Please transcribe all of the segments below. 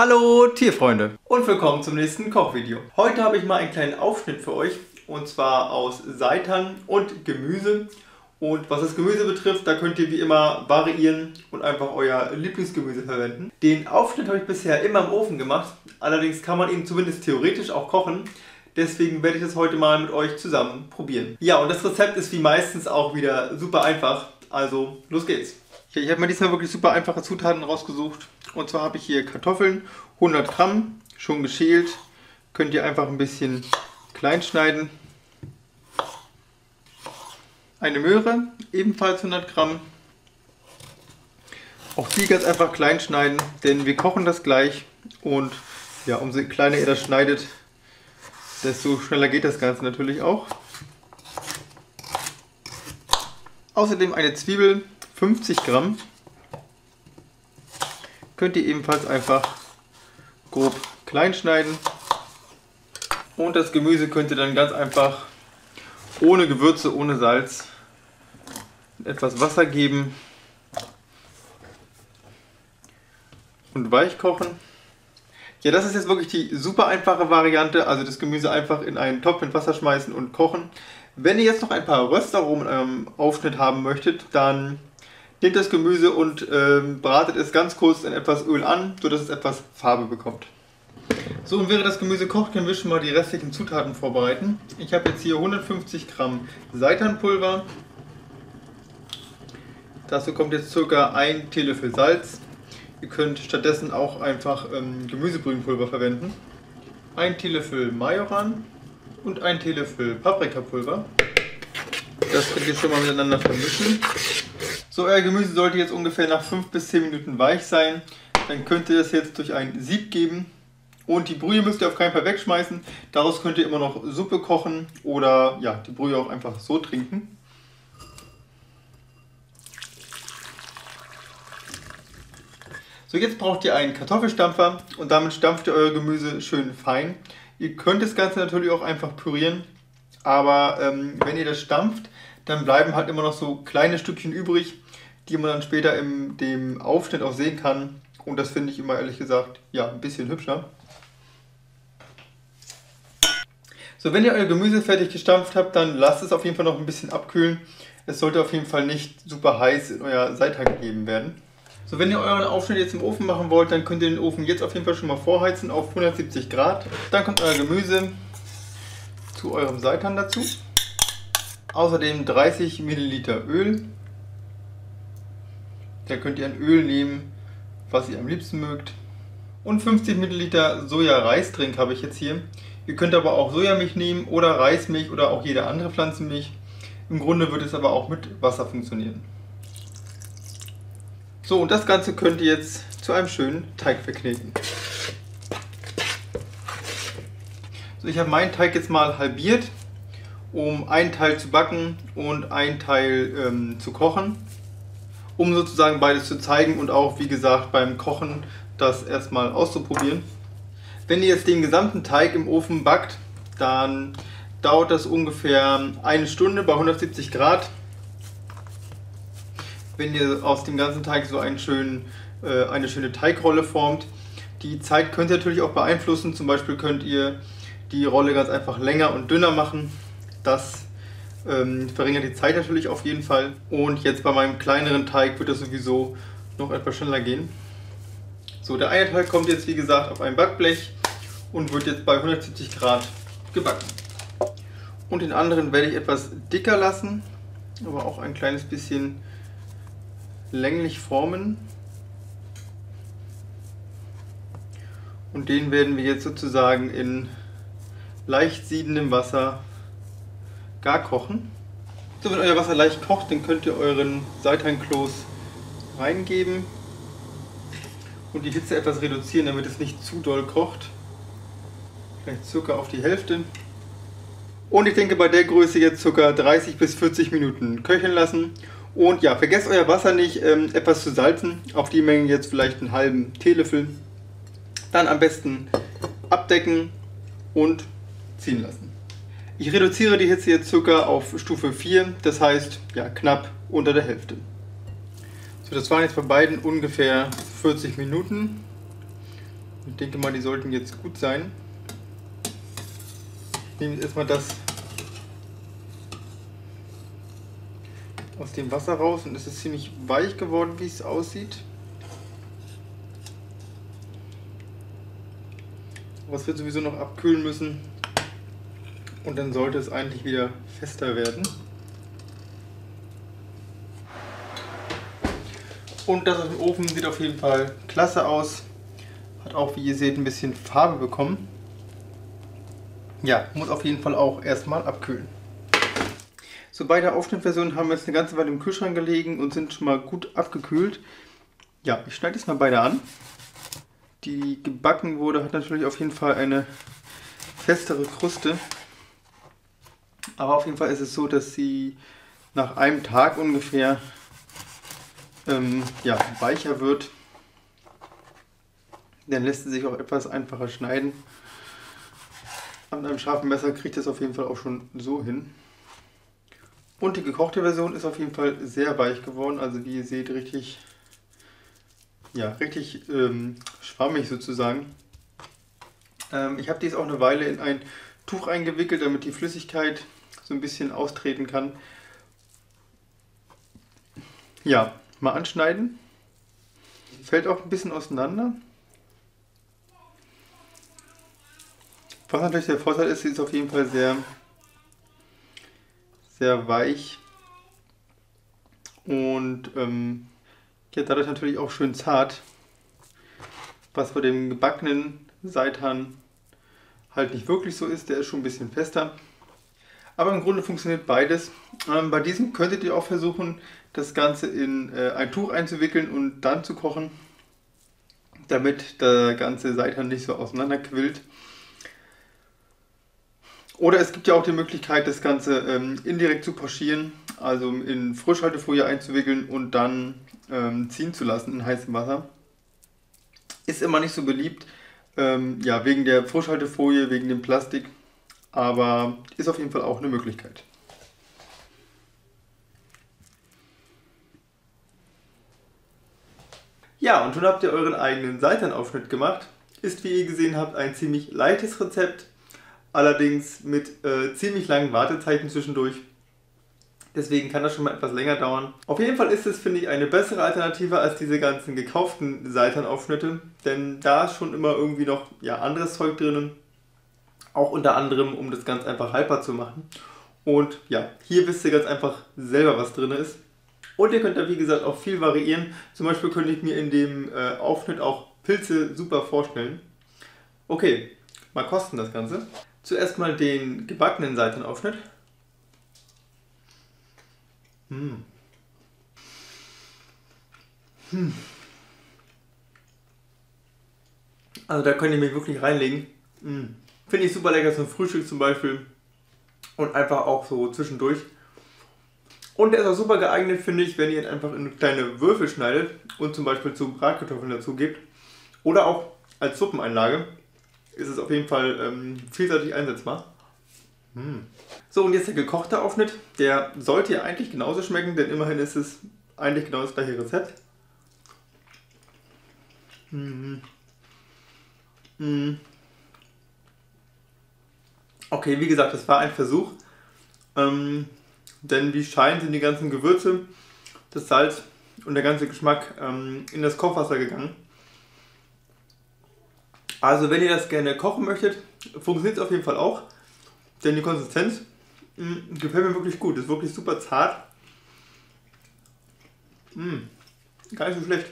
Hallo Tierfreunde und willkommen zum nächsten Kochvideo. Heute habe ich mal einen kleinen Aufschnitt für euch und zwar aus Seitan und Gemüse. Und was das Gemüse betrifft, da könnt ihr wie immer variieren und einfach euer Lieblingsgemüse verwenden. Den Aufschnitt habe ich bisher immer im Ofen gemacht, allerdings kann man ihn zumindest theoretisch auch kochen. Deswegen werde ich das heute mal mit euch zusammen probieren. Ja, und das Rezept ist wie meistens auch wieder super einfach. Also, los geht's. Ja, ich habe mir diesmal wirklich super einfache Zutaten rausgesucht. Und zwar habe ich hier Kartoffeln, 100 Gramm, schon geschält. Könnt ihr einfach ein bisschen klein schneiden. Eine Möhre, ebenfalls 100 Gramm. Auch die ganz einfach klein schneiden, denn wir kochen das gleich. Und ja, umso kleiner ihr das schneidet, desto schneller geht das Ganze natürlich auch. Außerdem eine Zwiebel, 50 Gramm. Könnt ihr ebenfalls einfach grob klein schneiden. Und das Gemüse könnt ihr dann ganz einfach ohne Gewürze, ohne Salz etwas Wasser geben und weich kochen. Ja, das ist jetzt wirklich die super einfache Variante. Also das Gemüse einfach in einen Topf mit Wasser schmeißen und kochen. Wenn ihr jetzt noch ein paar Röstaromen in eurem Aufschnitt haben möchtet, dann nehmt das Gemüse und ähm, bratet es ganz kurz in etwas Öl an, sodass es etwas Farbe bekommt. So, und während das Gemüse kocht, können wir schon mal die restlichen Zutaten vorbereiten. Ich habe jetzt hier 150 Gramm Seitanpulver. Dazu kommt jetzt ca. 1 Teelöffel Salz, Ihr könnt stattdessen auch einfach ähm, Gemüsebrühenpulver verwenden. Ein Teelöffel Majoran und ein Teelöffel Paprikapulver. Das könnt ihr schon mal miteinander vermischen. So, euer Gemüse sollte jetzt ungefähr nach 5 bis 10 Minuten weich sein. Dann könnt ihr das jetzt durch ein Sieb geben. Und die Brühe müsst ihr auf keinen Fall wegschmeißen. Daraus könnt ihr immer noch Suppe kochen oder ja, die Brühe auch einfach so trinken. So, jetzt braucht ihr einen Kartoffelstampfer und damit stampft ihr euer Gemüse schön fein. Ihr könnt das Ganze natürlich auch einfach pürieren, aber ähm, wenn ihr das stampft, dann bleiben halt immer noch so kleine Stückchen übrig, die man dann später in dem Aufschnitt auch sehen kann. Und das finde ich immer ehrlich gesagt, ja, ein bisschen hübscher. So, wenn ihr euer Gemüse fertig gestampft habt, dann lasst es auf jeden Fall noch ein bisschen abkühlen. Es sollte auf jeden Fall nicht super heiß in euer Seitan gegeben werden. So, wenn ihr euren Aufschnitt jetzt im Ofen machen wollt, dann könnt ihr den Ofen jetzt auf jeden Fall schon mal vorheizen auf 170 Grad. Dann kommt euer Gemüse zu eurem Seitan dazu. Außerdem 30 Milliliter Öl. Da könnt ihr ein Öl nehmen, was ihr am liebsten mögt. Und 50 Milliliter Soja-Reisdrink habe ich jetzt hier. Ihr könnt aber auch Sojamilch nehmen oder Reismilch oder auch jede andere Pflanzenmilch. Im Grunde wird es aber auch mit Wasser funktionieren. So, und das Ganze könnt ihr jetzt zu einem schönen Teig verkneten. So, ich habe meinen Teig jetzt mal halbiert, um einen Teil zu backen und einen Teil ähm, zu kochen. Um sozusagen beides zu zeigen und auch, wie gesagt, beim Kochen das erstmal auszuprobieren. Wenn ihr jetzt den gesamten Teig im Ofen backt, dann dauert das ungefähr eine Stunde bei 170 Grad wenn ihr aus dem ganzen Teig so einen schönen, äh, eine schöne Teigrolle formt. Die Zeit könnt ihr natürlich auch beeinflussen. Zum Beispiel könnt ihr die Rolle ganz einfach länger und dünner machen. Das ähm, verringert die Zeit natürlich auf jeden Fall. Und jetzt bei meinem kleineren Teig wird das sowieso noch etwas schneller gehen. So, der Eierteig kommt jetzt wie gesagt auf ein Backblech und wird jetzt bei 170 Grad gebacken. Und den anderen werde ich etwas dicker lassen, aber auch ein kleines bisschen länglich formen. Und den werden wir jetzt sozusagen in leicht siedendem Wasser gar kochen. So, wenn euer Wasser leicht kocht, dann könnt ihr euren Seitan-Kloß reingeben und die Hitze etwas reduzieren, damit es nicht zu doll kocht. Vielleicht circa auf die Hälfte. Und ich denke bei der Größe jetzt circa 30 bis 40 Minuten köcheln lassen und ja, vergesst euer Wasser nicht ähm, etwas zu salzen. Auf die Menge jetzt vielleicht einen halben Teelöffel. Dann am besten abdecken und ziehen lassen. Ich reduziere die Hitze jetzt circa auf Stufe 4, das heißt ja knapp unter der Hälfte. So, das waren jetzt bei beiden ungefähr 40 Minuten. Ich denke mal, die sollten jetzt gut sein. Ich nehme erstmal das aus dem Wasser raus und es ist ziemlich weich geworden, wie es aussieht. Es wird sowieso noch abkühlen müssen und dann sollte es eigentlich wieder fester werden. Und das aus dem Ofen sieht auf jeden Fall klasse aus. Hat auch, wie ihr seht, ein bisschen Farbe bekommen. Ja, muss auf jeden Fall auch erstmal abkühlen. So, beide Aufschnittversionen haben jetzt eine ganze Weile im Kühlschrank gelegen und sind schon mal gut abgekühlt. Ja, ich schneide jetzt mal beide an. Die gebacken wurde, hat natürlich auf jeden Fall eine festere Kruste. Aber auf jeden Fall ist es so, dass sie nach einem Tag ungefähr ähm, ja, weicher wird. Dann lässt sie sich auch etwas einfacher schneiden. An einem scharfen Messer kriegt es auf jeden Fall auch schon so hin. Und die gekochte Version ist auf jeden Fall sehr weich geworden. Also wie ihr seht, richtig, ja, richtig ähm, schwammig sozusagen. Ähm, ich habe dies auch eine Weile in ein Tuch eingewickelt, damit die Flüssigkeit so ein bisschen austreten kann. Ja, mal anschneiden. Fällt auch ein bisschen auseinander. Was natürlich der Vorteil ist, sie ist auf jeden Fall sehr sehr weich und ähm, ja, dadurch natürlich auch schön zart, was bei dem gebackenen Seitan halt nicht wirklich so ist, der ist schon ein bisschen fester. Aber im Grunde funktioniert beides. Ähm, bei diesem könntet ihr auch versuchen, das Ganze in äh, ein Tuch einzuwickeln und dann zu kochen, damit der ganze Seitan nicht so auseinanderquillt. Oder es gibt ja auch die Möglichkeit, das Ganze ähm, indirekt zu pochieren, also in Frischhaltefolie einzuwickeln und dann ähm, ziehen zu lassen in heißem Wasser. Ist immer nicht so beliebt, ähm, ja, wegen der Frischhaltefolie, wegen dem Plastik, aber ist auf jeden Fall auch eine Möglichkeit. Ja, und schon habt ihr euren eigenen Seitenaufschnitt gemacht. Ist, wie ihr gesehen habt, ein ziemlich leichtes Rezept allerdings mit äh, ziemlich langen Wartezeiten zwischendurch. Deswegen kann das schon mal etwas länger dauern. Auf jeden Fall ist es, finde ich, eine bessere Alternative als diese ganzen gekauften Seitanaufschnitte. Denn da ist schon immer irgendwie noch ja, anderes Zeug drin. Auch unter anderem, um das ganz einfach haltbar zu machen. Und ja, hier wisst ihr ganz einfach selber, was drin ist. Und ihr könnt da, wie gesagt, auch viel variieren. Zum Beispiel könnte ich mir in dem äh, Aufschnitt auch Pilze super vorstellen. Okay, mal kosten das Ganze. Zuerst mal den gebackenen Seitenaufschnitt. Hm. Hm. Also da könnt ihr mich wirklich reinlegen. Hm. Finde ich super lecker zum Frühstück zum Beispiel. Und einfach auch so zwischendurch. Und der ist auch super geeignet, finde ich, wenn ihr ihn einfach in kleine Würfel schneidet und zum Beispiel zu Bratkartoffeln dazu gebt. Oder auch als Suppeneinlage ist es auf jeden Fall ähm, vielseitig einsetzbar. Mm. So, und jetzt der gekochte Aufschnitt. Der sollte ja eigentlich genauso schmecken, denn immerhin ist es eigentlich genau das gleiche Rezept. Mm. Mm. Okay, wie gesagt, das war ein Versuch. Ähm, denn wie scheint sind die ganzen Gewürze, das Salz und der ganze Geschmack ähm, in das Kochwasser gegangen. Also wenn ihr das gerne kochen möchtet, funktioniert es auf jeden Fall auch. Denn die Konsistenz mh, mm, gefällt mir wirklich gut. Ist wirklich super zart. Mh, mm, gar nicht so schlecht.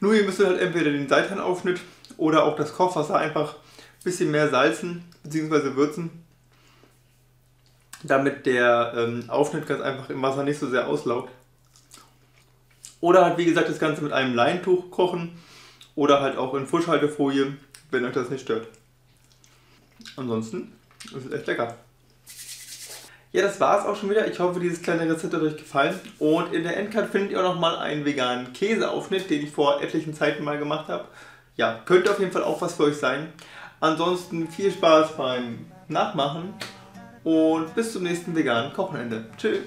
Nur ihr müsst halt entweder den Seitanaufschnitt oder auch das Kochwasser einfach ein bisschen mehr salzen bzw. würzen. Damit der ähm, Aufschnitt ganz einfach im Wasser nicht so sehr auslaugt. Oder halt wie gesagt das Ganze mit einem Leintuch kochen oder halt auch in Frischhaltefolie wenn euch das nicht stört. Ansonsten ist es echt lecker. Ja, das war es auch schon wieder. Ich hoffe, dieses kleine Rezept hat euch gefallen. Und in der Endcard findet ihr auch nochmal einen veganen Käseaufschnitt, den ich vor etlichen Zeiten mal gemacht habe. Ja, könnte auf jeden Fall auch was für euch sein. Ansonsten viel Spaß beim Nachmachen und bis zum nächsten veganen Kochenende. Tschüss!